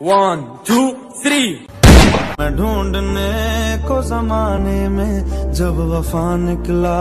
One two three मैं ढूँढने को जमाने में जब वफा निकला।